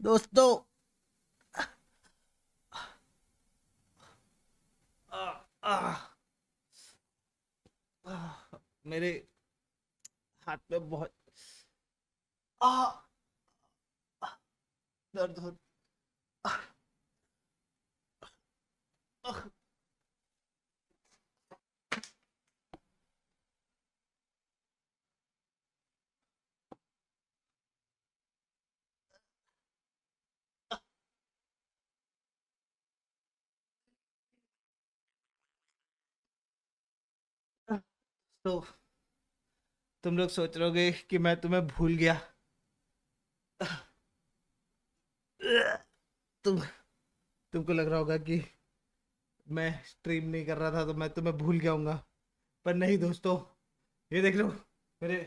दोस्तों। मेरे हाथ में बहुत दर्द हो आ, आ, तो तुम लोग सोच रहे होगे कि मैं तुम्हें भूल गया। तुम, तुमको लग रहा होगा कि मैं स्ट्रीम नहीं कर रहा था तो मैं तुम्हें भूल गया पर नहीं दोस्तों, ये देख लो, मेरे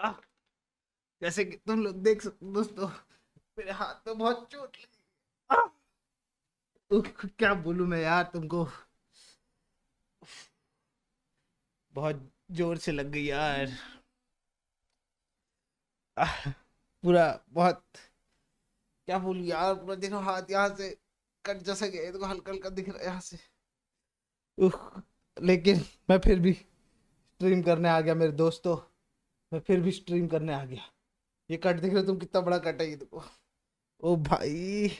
आ, जैसे कि तुम लोग देख सकते हो दोस्तों मेरे हाथ में बहुत चोट लगी। उफ, क्या बोलूँ मैं यार तुमको? बहुत ज़ोर से लग गई यार। पूरा बहुत क्या बोलूँ यार पूरा देखो हाथ यहाँ से कट जैसा गया है, देखो हल्का हल्का दिख रहा है यहाँ से। उफ, लेकिन मैं फिर भी स्ट्रीम करने आ गया मेरे दोस्तों। मैं फिर भी स्ट्रीम करने आ गया। ये कट देख रहे हो, तुम कितना बड़ा कट है ये देखो। ओ भाई,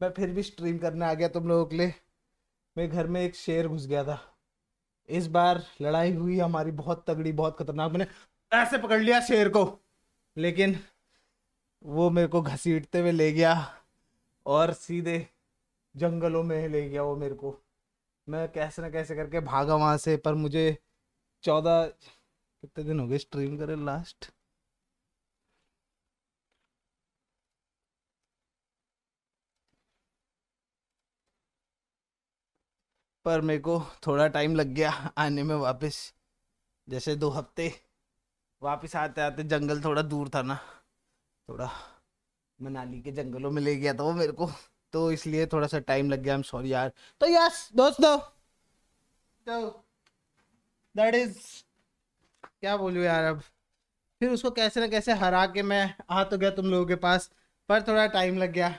मैं फिर भी स्ट्रीम करने आ गया तुम लोगों के लिए। मेरे घर में एक शेर घुस गया था। इस बार लड़ाई हुई हमारी बहुत तगड़ी, बहुत खतरनाक। मैंने ऐसे पकड़ लिया शेर को, लेकिन वो मेरे को घसीटते हुए ले गया और सीधे जंगलों में ले गया वो मेरे को। मैं कैसे ना कैसे करके भागा वहाँ से, पर मुझे चौदह, कितने दिन हो गए स्ट्रीम करे लास्ट पर मेरे को थोड़ा टाइम लग गया आने में वापस। जैसे दो हफ़्ते वापस आते आते जंगल थोड़ा दूर था ना, थोड़ा मनाली के जंगलों में ले गया था वो मेरे को। तो इसलिए थोड़ा सा टाइम लग गया आई एम सॉरी यार। तो यस दोस्तों तो दैट इज़ क्या बोलूँ यार अब? फिर उसको कैसे ना कैसे हरा के मैं आ तो गया तुम लोगों के पास, पर थोड़ा टाइम लग गया।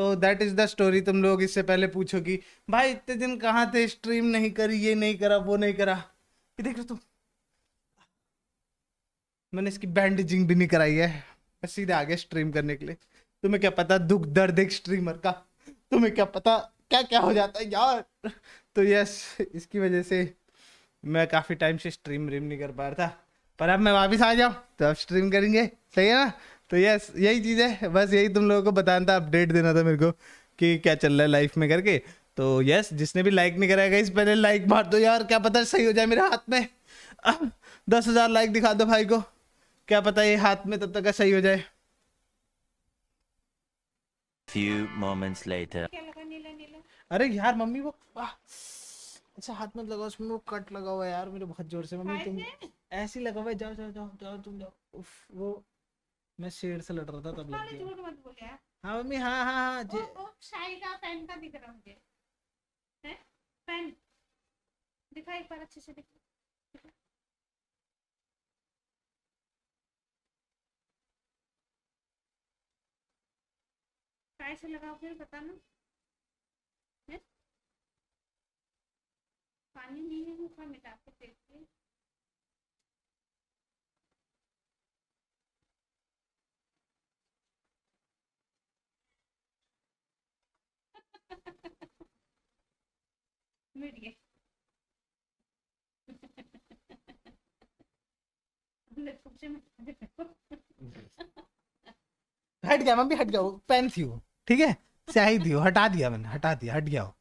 तो दैट इज़ द स्टोरी तुम लोग इससे पहले पूछो कि, भाई, इतने दिन कहाँ थे? स्ट्रीम नहीं करी, ये नहीं करा, वो नहीं करा। ये देख रहे तुम। मैंने इसकी बैंडेजिंग भी नहीं कराई है। मैं सीधे आ गया स्ट्रीम करने के लिए। तुम्हें क्या पता? दुख, दर्द एक स्ट्रीमर का। तुम्हें क्या पता? क्या क्या हो जाता है यार? तो यस इसकी वजह से मैं काफ़ी टाइम से स्ट्रीम व्रीम नहीं कर पा रहा था। पर अब मैं वापस आ जाऊँ। तो अब स्ट्रीम करेंगे। सही है ना? तो यस यही चीज़ है। बस यही तुम लोगों को बताना था अपडेट देना था मेरे को कि क्या चल रहा है लाइफ में करके। तो यस जिसने भी लाइक नहीं कराएगा इस पहले लाइक मार दो यार क्या पता सही हो जाए मेरे हाथ में। दस हज़ार लाइक दिखा दो भाई को। क्या पता ये हाथ में तब तक का सही हो जाए। Few moments later. अरे यार मम्मी वो अच्छा हाथ मत लगाओ उसमें वो कट लगा हुआ है यार मेरे बहुत ज़ोर से। मम्मी तुम? ऐसे लगा हुआ है जाओ जाओ जाओ जाओ तुम जाओ। उफ वो मैं शेर से लड़ रहा था तब लग गया। हाँ मम्मी हाँ हाँ हाँ ओ जे ओ शाही का पेन का दिख रहा मुझे। है? पेन। दिखा एक बार अच्छे से दिखा। कैसे लगाओ फिर बताना। पानी नहीं है मुखा मिटा हट गया मम्मी हट गया पेन थी वो, ठीक है? स्याही थी वो, हटा दिया मैंने, हटा दिया, हट गया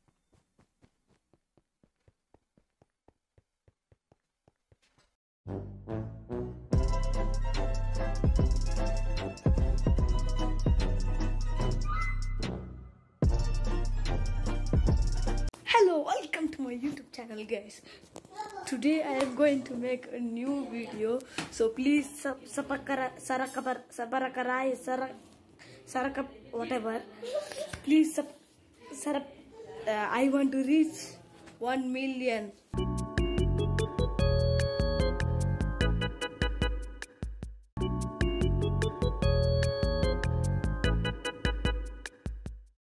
welcome to my YouTube channel, guys. Today I am going to make a new video, so please subscribe, Sarap, whatever. Please, sub, uh, I want to reach 1 million.